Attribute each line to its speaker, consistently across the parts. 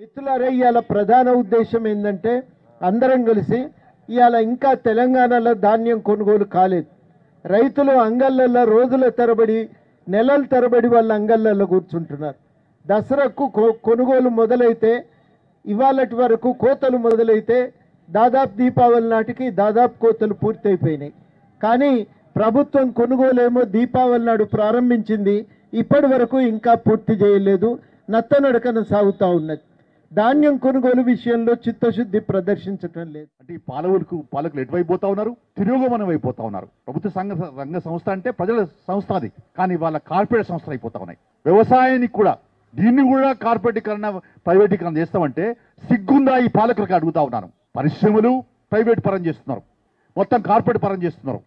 Speaker 1: మిత్రులారా ఇవాళ ప్రధాన ఉద్దేశం ఏంటంటే అందరం కలిసి ఇవాళ ఇంకా తెలంగాణలో ధాన్యం కొనుగోలు కాలేదు. రైతులు అంగళ్ళల్లో రోజుల తరబడి నెలల తరబడి వాళ్ళ అంగళ్ళల్లో కూర్చుంటున్నారు. దసరాకు కొ- కొనుగోలు మొదలైతే ఇవాళటి వరకు కోతలు మొదలైతే దాదాపు దీపావళి నాటికి దాదాపు కోతలు పూర్తయిపోయినాయి. కానీ ప్రభుత్వం కొనుగోలేమో దీపావళి నాడు ప్రారంభించింది ఇప్పటి వరకు ఇంకా పూర్తి చేయలేదు నత్తనడకన సాగుతూ ఉన్నది. ధాన్యం కొనుగోలు విషయంలో చిత్తశుద్ధి ప్రదర్శించటం లేదు.
Speaker 2: అంటే ఈ పాలవులకు పాలకులు ఎటువైపు పోతా ఉన్నారు? తిరోగమనం అయిపోతా ఉన్నారు. ప్రభుత్వ సంఘ రంగ సంస్థ అంటే ప్రజల సంస్థ అది. కానీ వాళ్ళ కార్పొరేట్ సంస్థలు అయిపోతా ఉన్నాయి. వ్యవసాయానికి కూడా దీన్ని కూడా కార్పొరేటీకరణ ప్రైవేటీకరణ చేస్తామంటే సిగ్గుందా ఈ పాలకులకు అడుగుతా ఉన్నాను. పరిశ్రమలు ప్రైవేట్ పరం చేస్తున్నారు. మొత్తం కార్పొరేట్ పరం చేస్తున్నారు.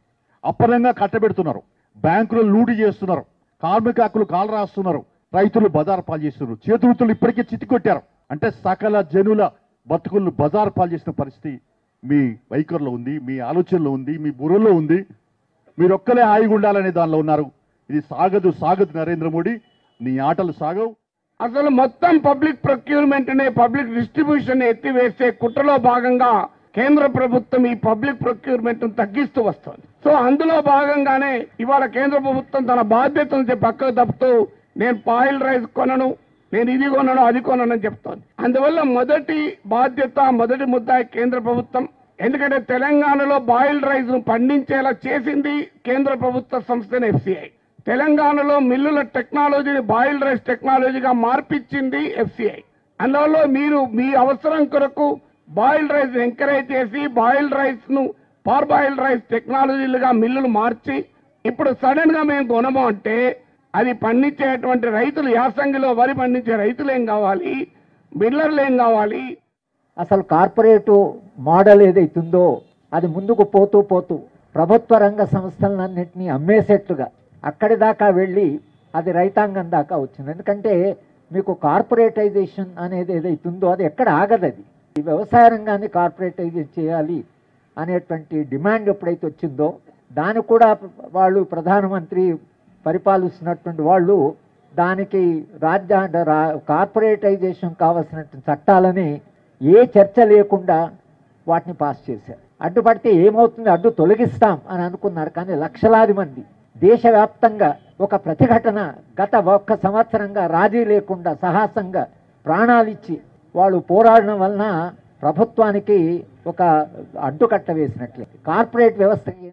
Speaker 2: అప్పనంగా కట్టబెడుతున్నారు. బ్యాంకులు లూటి చేస్తున్నారు. కార్మిక హక్కులు కాలు రాస్తున్నారు రైతులు బజార్ పాలు చేస్తున్నారు. చేతులు ఇప్పటికే చితికొట్టారు. అంటే సకల జనుల బతుకులను బజార్ పాలు చేసిన పరిస్థితి మీ వైఖరిలో ఉంది మీ ఆలోచనలో ఉంది మీ బుర్రలో ఉంది. మీరు ఒక్కలే హాయిగా ఉండాలనే దానిలో ఉన్నారు. ఇది సాగదు సాగదు నరేంద్ర మోడీ. నీ ఆటలు సాగవు.
Speaker 3: అసలు మొత్తం పబ్లిక్ ప్రొక్యూర్మెంట్ నే పబ్లిక్ డిస్ట్రిబ్యూషన్ ఎత్తివేసే కుట్రలో భాగంగా కేంద్ర ప్రభుత్వం ఈ పబ్లిక్ ప్రొక్యూర్మెంట్ తగ్గిస్తూ వస్తుంది. సో అందులో భాగంగానే ఇవాళ కేంద్ర ప్రభుత్వం తన బాధ్యతను పక్కకు తప్పుతూ నేను పాయిల్ రైస్ కొనను నేను ఇది కొనను అది కొనను అని చెప్తోంది. అందువల్ల మొదటి బాధ్యత మొదటి ముద్ద కేంద్ర ప్రభుత్వం. ఎందుకంటే తెలంగాణలో బాయిల్డ్ రైస్ను పండించేలా చేసింది కేంద్ర ప్రభుత్వ సంస్థను ఎఫ్సిఐ తెలంగాణలో మిల్లుల టెక్నాలజీని బాయిల్డ్ రైస్ టెక్నాలజీగా మార్పించింది ఎఫ్సిఐ అందువల్ల మీరు మీ అవసరం కొరకు బాయిల్డ్ రైస్ ఎంకరేజ్ చేసి బాయిల్డ్ రైస్ను పార్ రైస్ టెక్నాలజీలుగా మిల్లులు మార్చి ఇప్పుడు సడన్గా మేము కొనము అంటే అది పండించేటువంటి రైతులు యాసంగిలో వరి పండించే రైతులు ఏం కావాలి? బిల్లర్లు ఏం కావాలి?
Speaker 4: అసలు కార్పొరేటు మోడల్ ఏదైతుందో అది ముందుకు పోతూ పోతూ ప్రభుత్వ రంగ సంస్థలన్నింటినీ అమ్మేసేట్లుగా అక్కడి దాకా వెళ్ళి అది రైతాంగం దాకా వచ్చింది. ఎందుకంటే మీకు కార్పొరేటైజేషన్ అనేది ఏదైతుందో అది ఎక్కడ ఆగదు అది ఈ వ్యవసాయ రంగాన్ని కార్పొరేటైజేషన్ చేయాలి అనేటువంటి డిమాండ్ ఎప్పుడైతే వచ్చిందో దాన్ని కూడా వాళ్ళు ప్రధానమంత్రి పరిపాలిస్తున్నటువంటి వాళ్ళు దానికి రాజ్యాంగ రా కార్పొరేటైజేషన్ కావాల్సినటువంటి చట్టాలని ఏ చర్చ లేకుండా వాటిని పాస్ చేశారు. అడ్డుపడితే ఏమవుతుంది? అడ్డు తొలగిస్తాం అని అనుకున్నారు. కానీ లక్షలాది మంది దేశవ్యాప్తంగా ఒక ప్రతిఘటన గత ఒక్క సంవత్సరంగా రాజీ లేకుండా సాహసంగా ప్రాణాలిచ్చి వాళ్ళు పోరాడడం వలన ప్రభుత్వానికి ఒక అడ్డుకట్ట వేసినట్లే. కార్పొరేట్ వ్యవస్థకి